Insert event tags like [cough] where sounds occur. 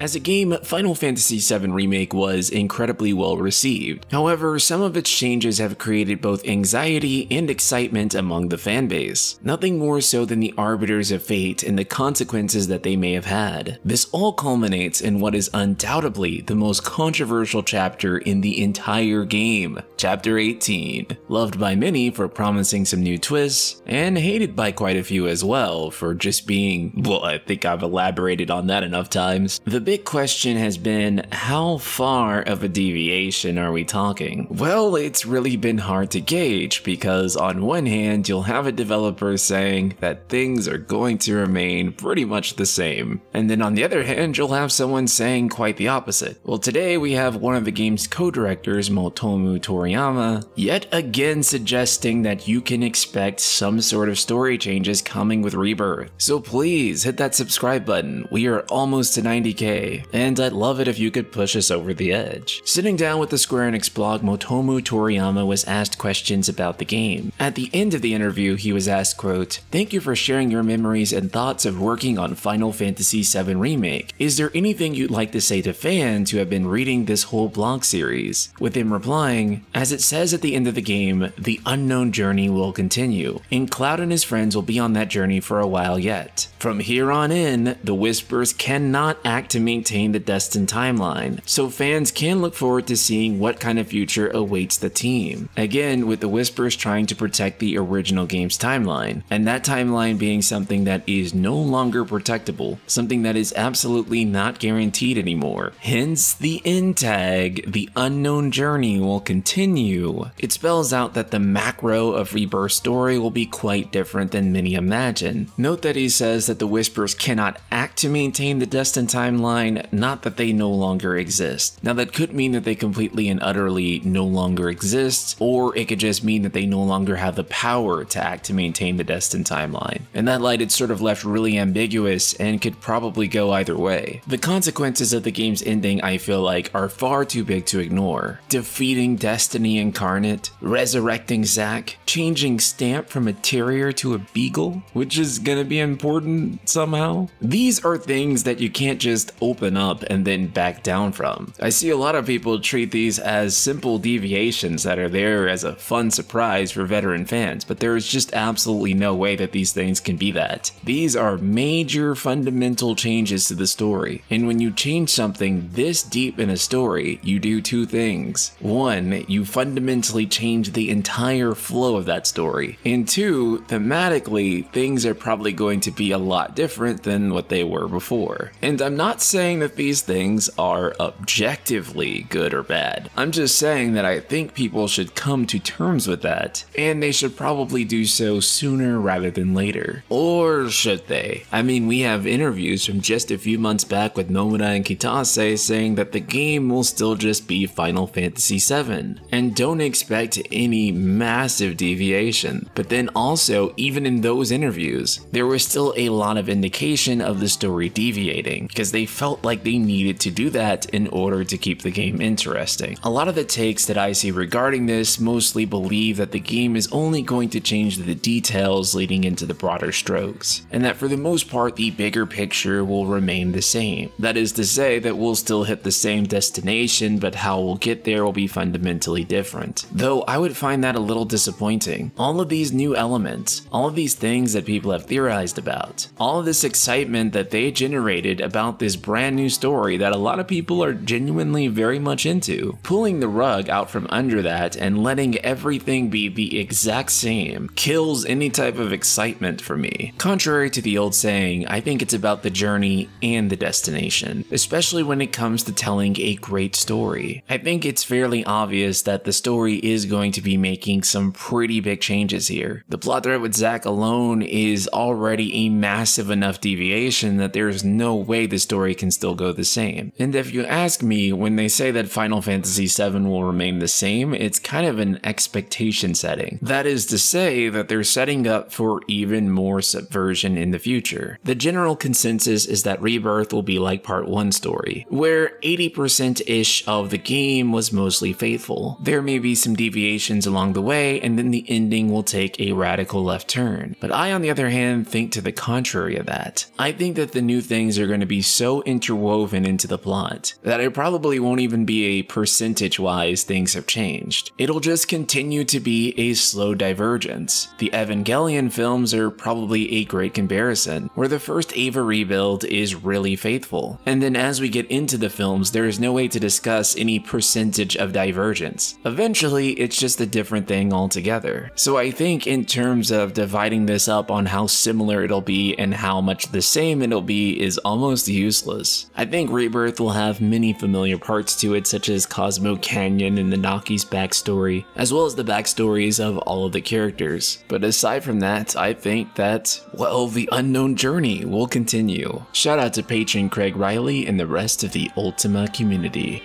As a game, Final Fantasy VII Remake was incredibly well received. However, some of its changes have created both anxiety and excitement among the fanbase. Nothing more so than the arbiters of fate and the consequences that they may have had. This all culminates in what is undoubtedly the most controversial chapter in the entire game, Chapter 18. Loved by many for promising some new twists, and hated by quite a few as well for just being, [laughs] well, I think I've elaborated on that enough times. The big question has been how far of a deviation are we talking? Well, it's really been hard to gauge because on one hand, you'll have a developer saying that things are going to remain pretty much the same. And then on the other hand, you'll have someone saying quite the opposite. Well, today we have one of the game's co-directors, Motomu Toriyama, yet again suggesting that you can expect some sort of story changes coming with Rebirth. So please hit that subscribe button. We are almost to 90k and I'd love it if you could push us over the edge. Sitting down with the Square Enix blog, Motomu Toriyama was asked questions about the game. At the end of the interview, he was asked, quote, Thank you for sharing your memories and thoughts of working on Final Fantasy VII Remake. Is there anything you'd like to say to fans who have been reading this whole blog series? With him replying, As it says at the end of the game, the unknown journey will continue, and Cloud and his friends will be on that journey for a while yet. From here on in, the Whispers cannot act to maintain the destined timeline, so fans can look forward to seeing what kind of future awaits the team. Again, with the Whispers trying to protect the original game's timeline, and that timeline being something that is no longer protectable, something that is absolutely not guaranteed anymore. Hence the end tag, the unknown journey will continue. It spells out that the macro of Rebirth story will be quite different than many imagine. Note that he says that the Whispers cannot act to maintain the destined timeline not that they no longer exist. Now that could mean that they completely and utterly no longer exist, or it could just mean that they no longer have the power to act to maintain the destined timeline. In that light, it's sort of left really ambiguous and could probably go either way. The consequences of the game's ending, I feel like, are far too big to ignore. Defeating Destiny Incarnate, resurrecting Zack, changing Stamp from a terrier to a beagle, which is gonna be important somehow. These are things that you can't just open up and then back down from. I see a lot of people treat these as simple deviations that are there as a fun surprise for veteran fans, but there is just absolutely no way that these things can be that. These are major fundamental changes to the story, and when you change something this deep in a story, you do two things. One, you fundamentally change the entire flow of that story, and two, thematically, things are probably going to be a lot different than what they were before. And I'm not saying that these things are objectively good or bad. I'm just saying that I think people should come to terms with that, and they should probably do so sooner rather than later. Or should they? I mean, we have interviews from just a few months back with Nomura and Kitase saying that the game will still just be Final Fantasy VII, and don't expect any massive deviation. But then also, even in those interviews, there was still a lot of indication of the story deviating, because they felt like they needed to do that in order to keep the game interesting. A lot of the takes that I see regarding this mostly believe that the game is only going to change the details leading into the broader strokes, and that for the most part the bigger picture will remain the same. That is to say that we'll still hit the same destination, but how we'll get there will be fundamentally different. Though I would find that a little disappointing. All of these new elements, all of these things that people have theorized about, all this excitement that they generated about this brand brand new story that a lot of people are genuinely very much into. Pulling the rug out from under that and letting everything be the exact same kills any type of excitement for me. Contrary to the old saying, I think it's about the journey and the destination, especially when it comes to telling a great story. I think it's fairly obvious that the story is going to be making some pretty big changes here. The plot thread with Zack alone is already a massive enough deviation that there's no way the story can can still go the same. And if you ask me, when they say that Final Fantasy VII will remain the same, it's kind of an expectation setting. That is to say that they're setting up for even more subversion in the future. The general consensus is that Rebirth will be like Part 1 story, where 80%-ish of the game was mostly faithful. There may be some deviations along the way, and then the ending will take a radical left turn. But I, on the other hand, think to the contrary of that. I think that the new things are going to be so interwoven into the plot that it probably won't even be a percentage wise things have changed. It'll just continue to be a slow divergence. The Evangelion films are probably a great comparison, where the first Eva rebuild is really faithful. And then as we get into the films, there is no way to discuss any percentage of divergence. Eventually, it's just a different thing altogether. So I think in terms of dividing this up on how similar it'll be and how much the same it'll be is almost useless. I think Rebirth will have many familiar parts to it such as Cosmo Canyon and the Nanaki's backstory, as well as the backstories of all of the characters. But aside from that, I think that, well, the unknown journey will continue. Shout out to patron Craig Riley and the rest of the Ultima community.